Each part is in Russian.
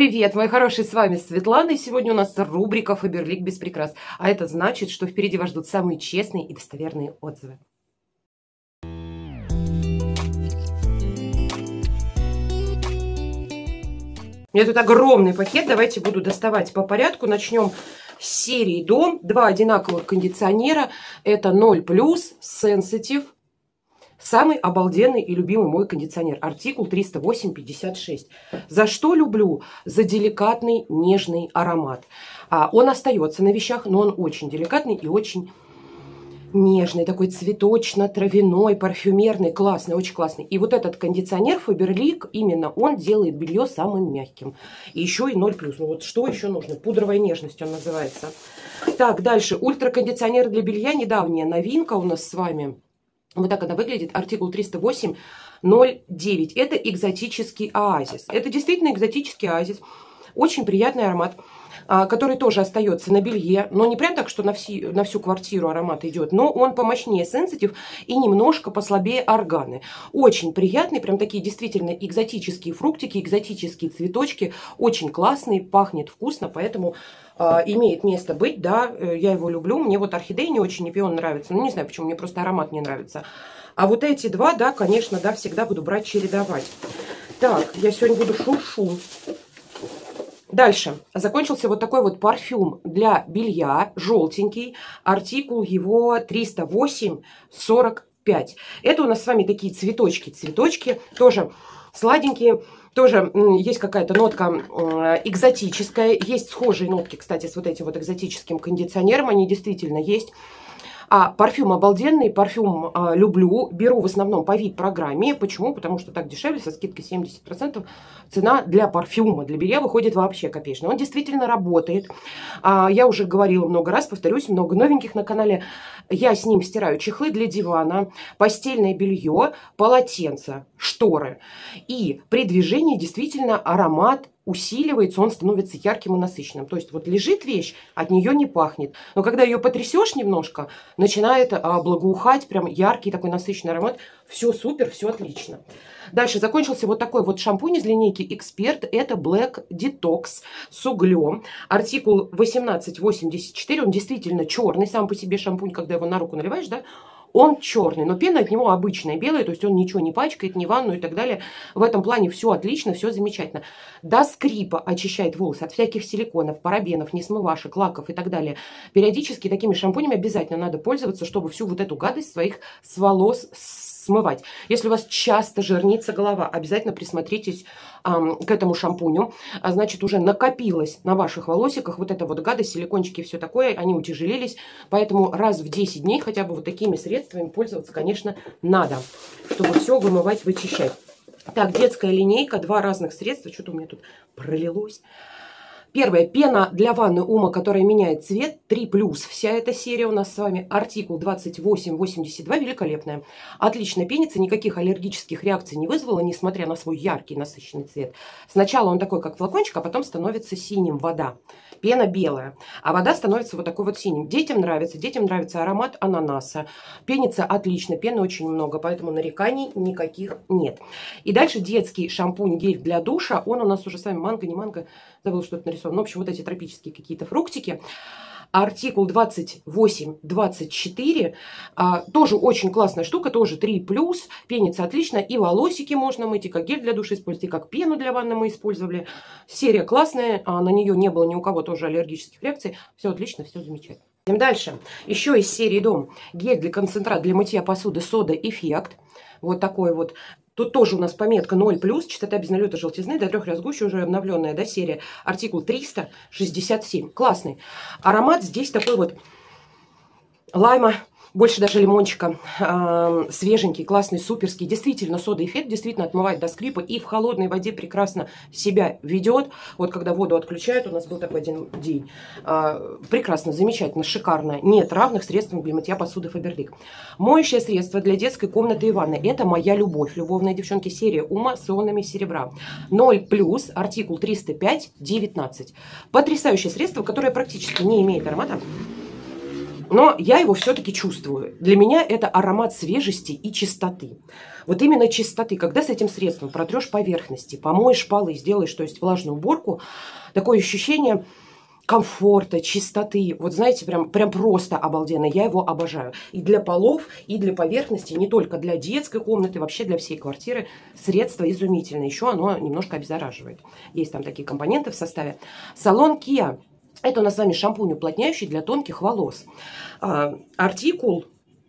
привет, мои хорошие, с вами Светлана, и сегодня у нас рубрика «Фаберлик без прикрас», а это значит, что впереди вас ждут самые честные и достоверные отзывы. У меня тут огромный пакет, давайте буду доставать по порядку, начнем с серии «Дом», два одинаковых кондиционера, это 0+, Sensitive, Самый обалденный и любимый мой кондиционер. Артикул 308-56. За что люблю? За деликатный, нежный аромат. А, он остается на вещах, но он очень деликатный и очень нежный, такой цветочно-травяной, парфюмерный, классный, очень классный. И вот этот кондиционер Фаберлик, именно он делает белье самым мягким. И еще и 0+. Ну вот что еще нужно? Пудровая нежность он называется. Так, дальше. Ультракондиционер для белья. Недавняя новинка у нас с вами. Вот так она выглядит. Артикул 308.09. Это экзотический оазис. Это действительно экзотический оазис. Очень приятный аромат, который тоже остается на белье. Но не прям так, что на, все, на всю квартиру аромат идет. Но он помощнее сенситив и немножко послабее органы. Очень приятный. Прям такие действительно экзотические фруктики, экзотические цветочки. Очень классный, пахнет вкусно. Поэтому а, имеет место быть, да, э, я его люблю. Мне вот орхидея не очень, и пион нравится. Ну, не знаю, почему, мне просто аромат не нравится. А вот эти два, да, конечно, да, всегда буду брать, чередовать. Так, я сегодня буду шуршу. Дальше. Закончился вот такой вот парфюм для белья, желтенький. Артикул его 308-45. Это у нас с вами такие цветочки. Цветочки тоже сладенькие. Тоже есть какая-то нотка экзотическая. Есть схожие нотки, кстати, с вот этим вот экзотическим кондиционером. Они действительно есть. А парфюм обалденный, парфюм а, люблю. Беру в основном по VIP-программе. Почему? Потому что так дешевле, со скидкой 70%. Цена для парфюма, для белья выходит вообще копеечная. Он действительно работает. А, я уже говорила много раз, повторюсь, много новеньких на канале. Я с ним стираю чехлы для дивана, постельное белье, полотенца, шторы. И при движении действительно аромат усиливается, он становится ярким и насыщенным. То есть вот лежит вещь, от нее не пахнет. Но когда ее потрясешь немножко, начинает а, благоухать, прям яркий такой насыщенный аромат. Все супер, все отлично. Дальше закончился вот такой вот шампунь из линейки Эксперт. Это Black Detox с углем. Артикул 1884. Он действительно черный сам по себе шампунь, когда его на руку наливаешь, да, он черный, но пена от него обычная, белая, то есть он ничего не пачкает, не ванну и так далее. В этом плане все отлично, все замечательно. До скрипа очищает волосы от всяких силиконов, парабенов, несмывашек, лаков и так далее. Периодически такими шампунями обязательно надо пользоваться, чтобы всю вот эту гадость своих с волос смывать. Если у вас часто жирнится голова, обязательно присмотритесь эм, к этому шампуню. А, значит, уже накопилось на ваших волосиках вот эта вот гадость, силикончики и все такое, они утяжелились. Поэтому раз в 10 дней хотя бы вот такими средствами пользоваться, конечно, надо, чтобы все вымывать, вычищать. Так, детская линейка, два разных средства. Что-то у меня тут пролилось. Первое. Пена для ванны Ума, которая меняет цвет. 3+. Вся эта серия у нас с вами. Артикул 2882. Великолепная. Отлично пенится. Никаких аллергических реакций не вызвала, несмотря на свой яркий насыщенный цвет. Сначала он такой, как флакончик, а потом становится синим вода. Пена белая. А вода становится вот такой вот синим. Детям нравится. Детям нравится аромат ананаса. Пенится отлично. Пены очень много, поэтому нареканий никаких нет. И дальше детский шампунь гель для душа. Он у нас уже с вами манго, не манго. Забыл, что это нарисовано. Ну, в общем, вот эти тропические какие-то фруктики. Артикул 28-24. А, тоже очень классная штука, тоже 3+. Пенится отлично. И волосики можно мыть, и как гель для души использовать, и как пену для ванны мы использовали. Серия классная, а на нее не было ни у кого тоже аллергических реакций. Все отлично, все замечательно. Дальше. Еще из серии Дом. Гель для концентрата для мытья посуды Сода Эффект. Вот такой вот Тут тоже у нас пометка 0+, частота без желтизны, до трех раз гуще, уже обновленная да, серия, артикул 367. Классный. Аромат здесь такой вот лайма, больше даже лимончика, э, свеженький, классный, суперский. Действительно, сода-эффект действительно отмывает до скрипа и в холодной воде прекрасно себя ведет. Вот когда воду отключают, у нас был такой один день. Э, прекрасно, замечательно, шикарно. Нет равных средствам для мытья посуды Фаберлик. Моющее средство для детской комнаты и ванны. Это моя любовь. Любовная девчонки серия Ума с ионами серебра. 0 плюс, артикул 305, 19. Потрясающее средство, которое практически не имеет аромата. Но я его все-таки чувствую. Для меня это аромат свежести и чистоты. Вот именно чистоты. Когда с этим средством протрешь поверхности, помоешь полы, сделаешь, то есть влажную уборку, такое ощущение комфорта, чистоты. Вот знаете, прям, прям просто обалденно. Я его обожаю. И для полов, и для поверхности, не только для детской комнаты, вообще для всей квартиры. Средство изумительное. Еще оно немножко обеззараживает. Есть там такие компоненты в составе. Салон Kia. Это у нас с вами шампунь уплотняющий для тонких волос. А, артикул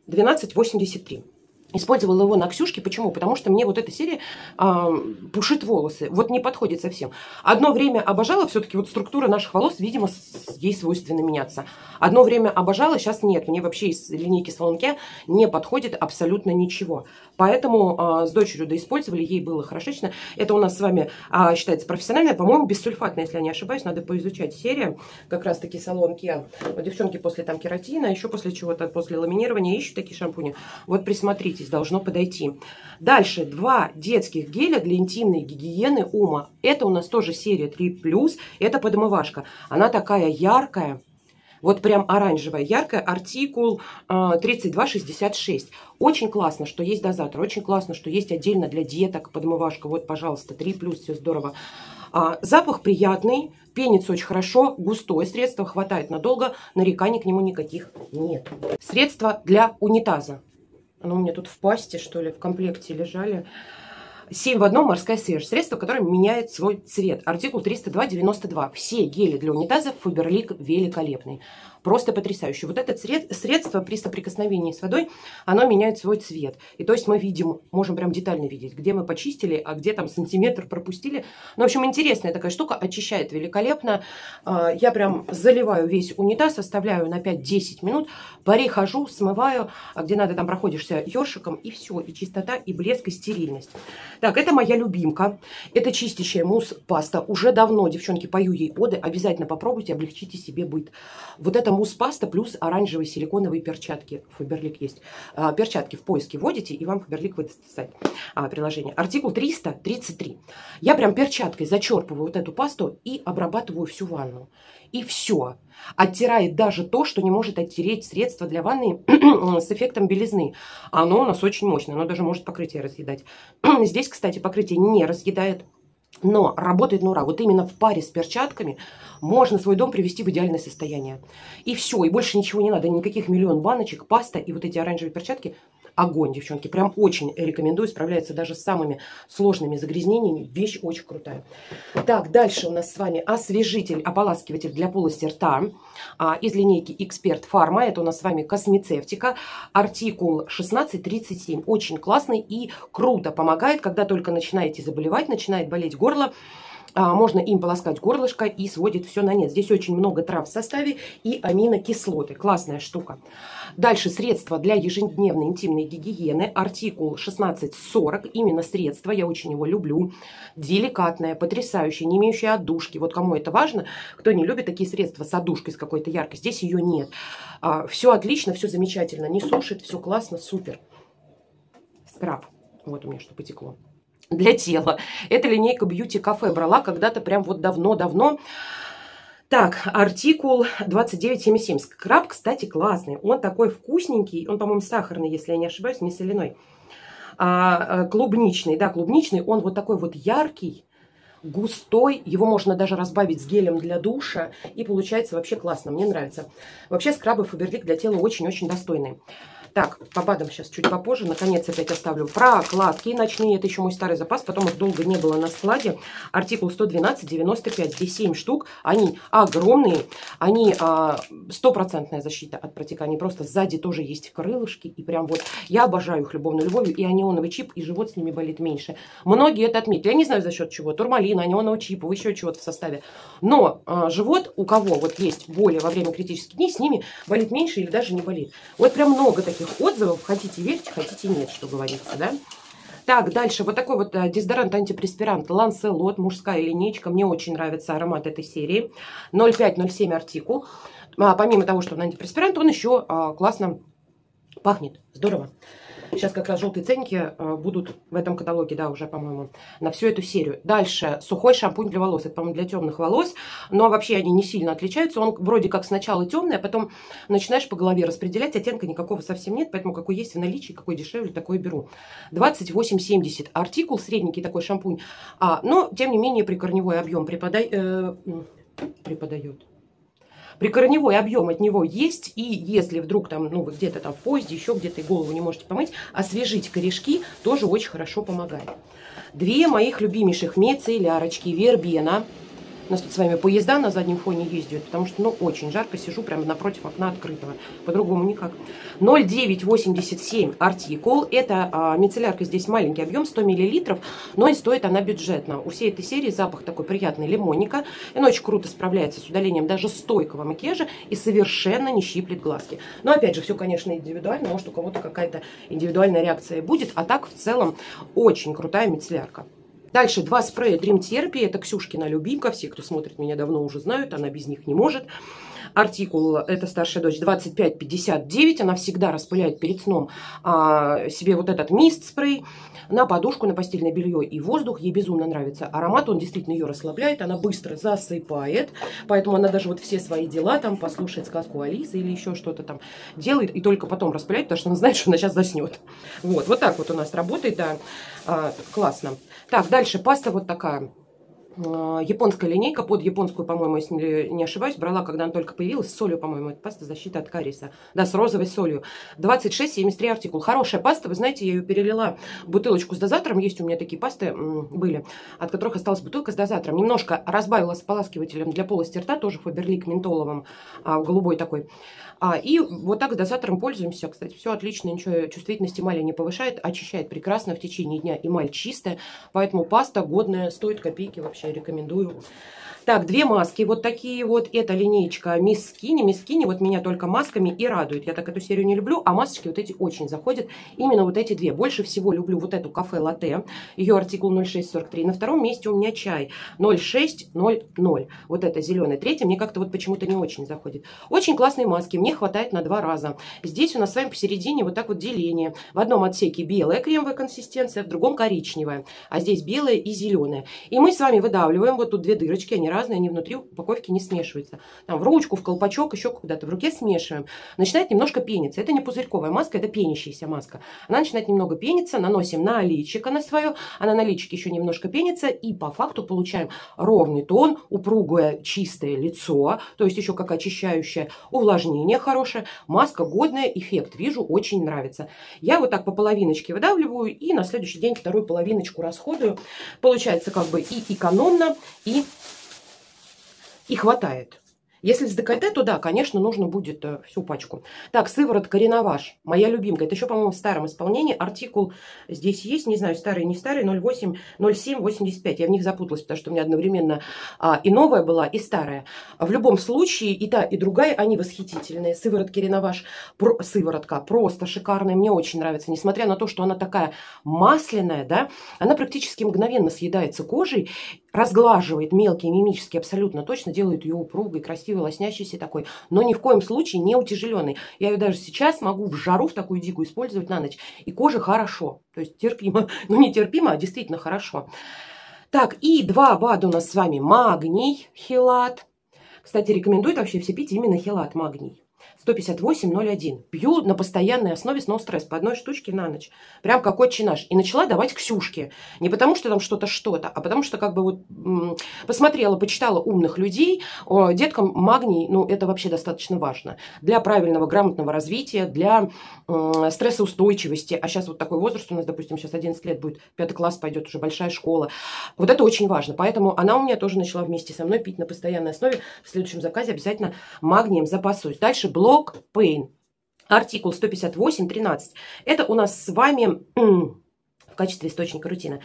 1283. Использовала его на Ксюшке. Почему? Потому что мне вот эта серия э, пушит волосы. Вот не подходит совсем. Одно время обожала, все-таки вот структура наших волос, видимо, с, ей свойственно меняться. Одно время обожала, сейчас нет. Мне вообще из линейки Салонке не подходит абсолютно ничего. Поэтому э, с дочерью доиспользовали, ей было хорошечно. Это у нас с вами э, считается профессиональная, по-моему, бессульфатная, если я не ошибаюсь. Надо поизучать серия. Как раз таки салонки. Вот девчонки после там кератина, еще после чего-то, после ламинирования ищут такие шампуни. Вот присмотрите здесь должно подойти. Дальше два детских геля для интимной гигиены ума. Это у нас тоже серия 3+, это подмывашка. Она такая яркая, вот прям оранжевая, яркая, артикул 3266. А, очень классно, что есть дозатор, очень классно, что есть отдельно для деток подмывашка. Вот, пожалуйста, 3 плюс, все здорово. А, запах приятный, пенится очень хорошо, густое средство, хватает надолго, нареканий к нему никаких нет. Средство для унитаза. Оно у меня тут в пасте, что ли, в комплекте лежали. 7 в одном морская свежесть. Средство, которое меняет свой цвет. Артикул 302.92. Все гели для унитазов Фаберлик великолепный. Просто потрясающе. Вот это средство при соприкосновении с водой, оно меняет свой цвет. И то есть мы видим, можем прям детально видеть, где мы почистили, а где там сантиметр пропустили. Ну, в общем, интересная такая штука, очищает великолепно. А, я прям заливаю весь унитаз, оставляю на 5-10 минут, перехожу, смываю, а где надо там проходишься ёршиком, и все, и чистота, и блеск, и стерильность. Так, это моя любимка. Это чистящая мусс-паста. Уже давно, девчонки, пою ей оды. Обязательно попробуйте, облегчите себе быт. Вот это мусс-паста плюс оранжевые силиконовые перчатки. Фаберлик есть. А, перчатки в поиске вводите, и вам Фаберлик выдаст сайт, а, приложение. Артикул 333. Я прям перчаткой зачерпываю вот эту пасту и обрабатываю всю ванну. И все. Оттирает даже то, что не может оттереть средство для ванны с эффектом белизны. Оно у нас очень мощное, оно даже может покрытие разъедать. Здесь, кстати, покрытие не разъедает. Но работает на. Вот именно в паре с перчатками можно свой дом привести в идеальное состояние. И все, и больше ничего не надо. Никаких миллион баночек, паста и вот эти оранжевые перчатки – огонь, девчонки. Прям очень рекомендую. Справляется даже с самыми сложными загрязнениями. Вещь очень крутая. Так, дальше у нас с вами освежитель, ополаскиватель для полости рта а, из линейки Эксперт Фарма. Это у нас с вами космецевтика. Артикул 1637. Очень классный и круто помогает, когда только начинаете заболевать, начинает болеть горло. А, можно им полоскать горлышко и сводит все на нет. Здесь очень много трав в составе и аминокислоты. Классная штука. Дальше средства для ежедневной интимной гигиены. Артикул 1640. Именно средство, я очень его люблю. Деликатное, потрясающее, не имеющее отдушки. Вот кому это важно, кто не любит такие средства с отдушкой, с какой-то яркой. Здесь ее нет. А, все отлично, все замечательно. Не сушит, все классно, супер. Скраб. Вот у меня что потекло для тела. Эта линейка Beauty Cafe брала когда-то прям вот давно-давно. Так, артикул 2977. Скраб, кстати, классный. Он такой вкусненький. Он, по-моему, сахарный, если я не ошибаюсь, не соляной. А, а, клубничный, да, клубничный. Он вот такой вот яркий, густой. Его можно даже разбавить с гелем для душа. И получается вообще классно. Мне нравится. Вообще скрабы Фаберлик для тела очень-очень достойные. Так, по БАДам сейчас чуть попозже. Наконец опять оставлю прокладки ночные. Это еще мой старый запас. Потом их долго не было на складе. Артикул 112,95. Здесь 7 штук. Они огромные. Они а, стопроцентная защита от протекания. Просто сзади тоже есть крылышки. И прям вот я обожаю их любовной любовью. И анионовый чип, и живот с ними болит меньше. Многие это отметили. Я не знаю за счет чего. Турмалина, анионового чипа, еще чего-то в составе. Но а, живот у кого вот есть боли во время критических дней, с ними болит меньше или даже не болит. Вот прям много таких таких отзывов. Хотите верьте, хотите нет, что говорится, да? Так, дальше вот такой вот э, дезодорант антипреспирант Ланселот, мужская линейка. Мне очень нравится аромат этой серии. 0507 артикул. А, помимо того, что он антипреспирант, он еще а, классно пахнет. Здорово. Сейчас как раз желтые ценники э, будут в этом каталоге, да, уже, по-моему, на всю эту серию. Дальше, сухой шампунь для волос. Это, по-моему, для темных волос, но вообще они не сильно отличаются. Он вроде как сначала темный, а потом начинаешь по голове распределять, оттенка никакого совсем нет, поэтому какой есть в наличии, какой дешевле, такой беру. 28,70 артикул, средненький такой шампунь, а, но, тем не менее, прикорневой объем преподай, э, преподает Прикорневой объем от него есть, и если вдруг там, ну, вы где-то там в поезде, еще где-то голову не можете помыть, освежить корешки тоже очень хорошо помогает. Две моих любимейших мецелярочки Вербена – нас тут с вами поезда на заднем фоне ездят, потому что, ну, очень жарко, сижу прямо напротив окна открытого. По-другому никак. 0,987 артикул. Это а, мицеллярка здесь маленький объем, 100 мл, но и стоит она бюджетно. У всей этой серии запах такой приятный лимонника. И он очень круто справляется с удалением даже стойкого макияжа и совершенно не щиплет глазки. Но, опять же, все, конечно, индивидуально. Может, у кого-то какая-то индивидуальная реакция будет. А так, в целом, очень крутая мицеллярка. Дальше два спрея Dream Therapy. Это Ксюшкина любимка. Все, кто смотрит меня давно, уже знают. Она без них не может. Артикул, это старшая дочь, 2559. Она всегда распыляет перед сном а, себе вот этот мист-спрей на подушку, на постельное белье и воздух. Ей безумно нравится аромат. Он действительно ее расслабляет. Она быстро засыпает. Поэтому она даже вот все свои дела там послушает сказку Алисы или еще что-то там делает. И только потом распыляет, потому что она знает, что она сейчас заснет. Вот, вот так вот у нас работает. Да. А, классно. Так, дальше паста вот такая. А, японская линейка, под японскую, по-моему, если не ошибаюсь, брала, когда она только появилась, с солью, по-моему, это паста защита от кариеса. Да, с розовой солью. 26,73 артикул. Хорошая паста, вы знаете, я ее перелила бутылочку с дозатором. Есть у меня такие пасты были, от которых осталась бутылка с дозатором. Немножко разбавила с ополаскивателем для полости рта, тоже Фаберлик ментоловым, а, голубой такой. А, и вот так с дозатором пользуемся. Кстати, все отлично, ничего чувствительность эмали не повышает, очищает прекрасно в течение дня. Эмаль чистая, поэтому паста годная, стоит копейки вообще, рекомендую. Так, две маски, вот такие вот. Это линейка Мисс Скини. Мисс Скини вот меня только масками и радует. Я так эту серию не люблю, а масочки вот эти очень заходят. Именно вот эти две. Больше всего люблю вот эту кафе латте. Ее артикул 0643. На втором месте у меня чай 0600. Вот это зеленый. Третий мне как-то вот почему-то не очень заходит. Очень классные маски. Мне хватает на два раза. Здесь у нас с вами посередине вот так вот деление. В одном отсеке белая кремовая консистенция, в другом коричневая. А здесь белая и зеленая. И мы с вами выдавливаем вот тут две дырочки. Они разные, они внутри упаковки не смешиваются. Там в ручку, в колпачок, еще куда-то в руке смешиваем. Начинает немножко пениться. Это не пузырьковая маска, это пенящаяся маска. Она начинает немного пениться, наносим на личико на свое, она на личике еще немножко пенится, и по факту получаем ровный тон, упругое чистое лицо, то есть еще как очищающее, увлажнение хорошее, маска годная, эффект вижу, очень нравится. Я вот так по половиночке выдавливаю и на следующий день вторую половиночку расходую. Получается как бы и экономно, и и хватает. Если с декольте, то да, конечно, нужно будет э, всю пачку. Так, сыворотка Реноваж, моя любимка. Это еще, по-моему, в старом исполнении. Артикул здесь есть, не знаю, старый, не старый, 08, 07, 85. Я в них запуталась, потому что у меня одновременно а, и новая была, и старая. В любом случае, и та, и другая, они восхитительные. Сыворотки Реноваж, про, сыворотка просто шикарная, мне очень нравится. Несмотря на то, что она такая масляная, да, она практически мгновенно съедается кожей, разглаживает мелкие мимические абсолютно точно, делает ее упругой, красивой красивый, лоснящийся такой, но ни в коем случае не утяжеленный. Я ее даже сейчас могу в жару в такую дикую использовать на ночь. И кожа хорошо, то есть терпимо, ну не терпимо, а действительно хорошо. Так, и два БАДа у нас с вами магний, хилат. Кстати, рекомендуют вообще все пить именно хилат магний. 158,01. Пью на постоянной основе с стресс по одной штучке на ночь. Прям как отче. И начала давать Ксюшке. Не потому, что там что-то, что-то, а потому что как бы вот посмотрела, почитала умных людей. Деткам магний, ну, это вообще достаточно важно. Для правильного, грамотного развития, для стрессоустойчивости. А сейчас вот такой возраст у нас, допустим, сейчас 11 лет будет, пятый класс пойдет, уже большая школа. Вот это очень важно. Поэтому она у меня тоже начала вместе со мной пить на постоянной основе. В следующем заказе обязательно магнием запасусь. Дальше блок Block Pain. Артикул 158.13. Это у нас с вами в качестве источника рутины.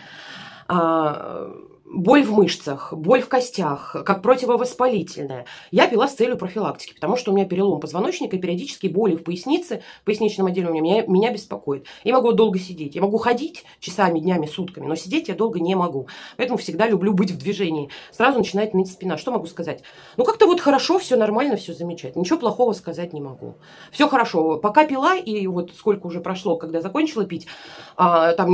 Боль в мышцах, боль в костях, как противовоспалительная. Я пила с целью профилактики, потому что у меня перелом позвоночника и периодически боли в пояснице, в поясничном отделе у меня, меня, беспокоит. Я могу долго сидеть. Я могу ходить часами, днями, сутками, но сидеть я долго не могу. Поэтому всегда люблю быть в движении. Сразу начинает ныть спина. Что могу сказать? Ну, как-то вот хорошо, все нормально, все замечательно. Ничего плохого сказать не могу. Все хорошо. Пока пила, и вот сколько уже прошло, когда закончила пить, а, там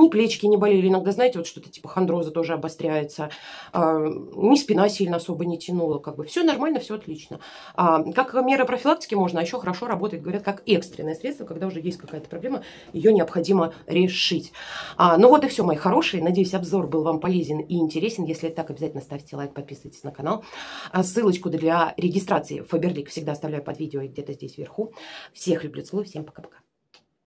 ни плечики не болели. Иногда, знаете, вот что-то типа хондроза тоже обостряется обостряется, а, ни спина сильно особо не тянула, как бы все нормально, все отлично. А, как мера профилактики можно, а еще хорошо работает, говорят, как экстренное средство, когда уже есть какая-то проблема, ее необходимо решить. Ну вот и все, мои хорошие. Надеюсь, обзор был вам полезен и интересен. Если так, обязательно ставьте лайк, подписывайтесь на канал. Ссылочку для регистрации Фаберлик всегда оставляю под видео где-то здесь вверху. Всех люблю, целую, всем пока-пока.